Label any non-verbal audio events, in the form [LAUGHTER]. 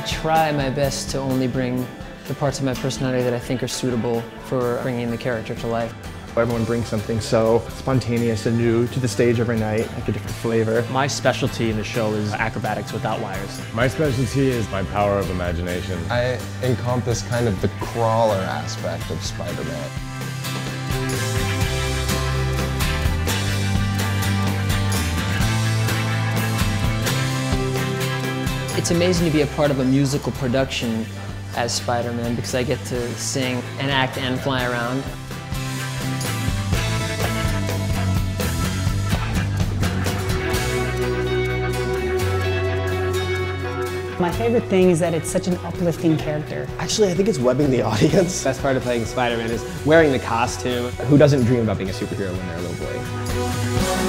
try my best to only bring the parts of my personality that I think are suitable for bringing the character to life. Everyone brings something so spontaneous and new to the stage every night, like a different flavor. My specialty in the show is acrobatics without wires. My specialty is my power of imagination. I encompass kind of the crawler aspect of Spider-Man. It's amazing to be a part of a musical production as Spider-Man because I get to sing and act and fly around. My favorite thing is that it's such an uplifting character. Actually, I think it's webbing the [LAUGHS] audience. Best part of playing Spider-Man is wearing the costume. Who doesn't dream about being a superhero when they're a little boy?